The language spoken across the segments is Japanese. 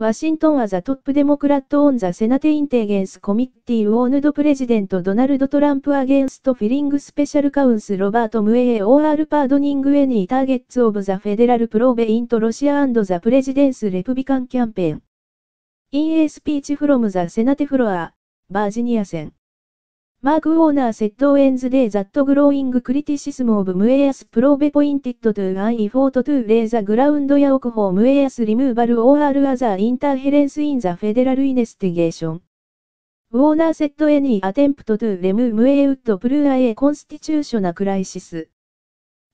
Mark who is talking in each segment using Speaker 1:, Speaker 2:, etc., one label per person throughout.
Speaker 1: ワシントンはザトップデモクラットオンザセナテインテーゲンスコミッティウォーヌドプレジデントドナルドトランプアゲンストフィリングスペシャルカウンスロバートムエーオーアルパードニングエニーターゲッツオブザフェデラルプローベイントロシアアンドザプレジデンスレプビカンキャンペーン。インエースピーチフロムザセナテフロア、バージニア戦。マーク・ウォーナー・セット・エンズ・デイ・ザット・グローイング・クリティシスム・オブ・ムエアス・プロベ・ポインティット・トゥ・アン・イ・フォート・トゥ・レー・ザ・グラウンド・ヤ・オクホー・ムエアス・リムーバル・オー・アル・アザー・インターヘレンス・イン・ザ・フェデラル・イネスティゲーション。ウォーナー・セット・エニー・アテンプト・トゥ・レム・ムエウッド・プルーア・エ・コンスティチューショナ・クライシス。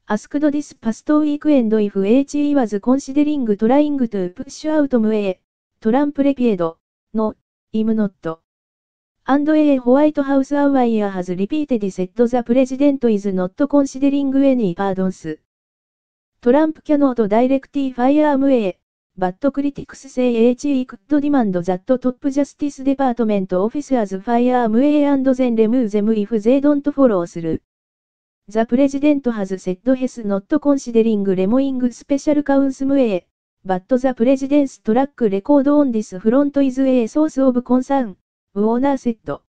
Speaker 1: アスクド・ディス・パスト・ウィーク・エンド・イフ・エイチ・イワズ・コンシデリング・トライング・トゥ・プッシュ・アウト・ムエ・トランプ・レピエド、の、イム・ノット。And a White House lawyer has repeatedly said the president is not considering any pardons. Trump cannot directly fire a but critics say he could demand that top justice department officers fire a and then remove them if they don't follow through. The president has said he's not considering removing special counsel, but the president's track record on this front is a source of concern. ウォーナーセット。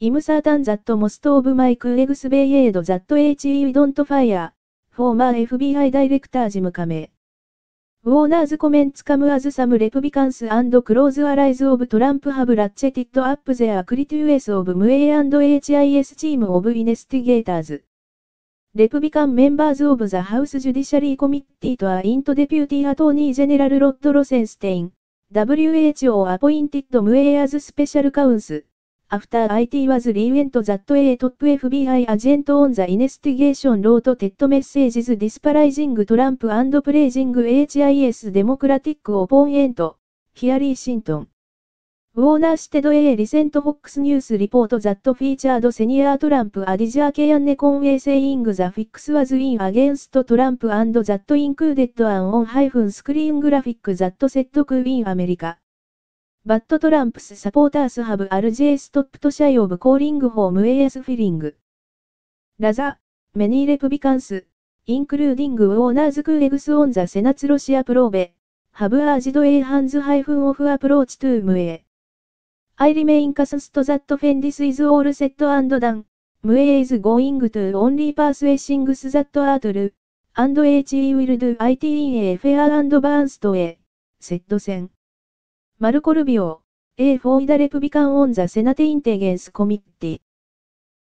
Speaker 1: イムサータンザットモストオブマイクエグスベイエードザット HE ドントファイヤー、 former FBI director Jim Comey。Warner's comments come as some Republicans close allies of Trump have ratcheted up their critiques of Mueller and his team of investigators。Republican members of the House Judiciary Committee とアイント Deputy Attorney General Rod Rosenstein。who appointed Mueller as special counsel. After it was revealed that a top FBI agent on the investigation wrote text messages disparaging Trump and praising his democratic opponent, Hillary Clinton. Warner cited a recent Fox News report that featured senior Trump adviser Kellyanne Conway saying the fix was in against Trump and that included an on hyphen screen graphic that said coup in America。But Trump's supporters have largely stopped shy of calling for Mueller's firing。Rather、many Republicans、including Warner's colleagues on the Senate's Russia probe、ハブアージドエイハンズハイフンオフアプローチトゥームエ。I remain consist that Fendis is all set and done. Mue is going to only pursuing things that are true. And he will do it in a fair and balanced way. セット戦。マルコルビオ、A for the Republican on the Senate Intelligence Committee。